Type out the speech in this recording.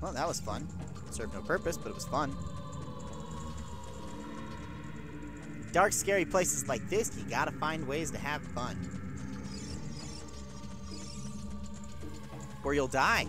Well, that was fun. Served no purpose, but it was fun. Dark, scary places like this, you gotta find ways to have fun. Or you'll die.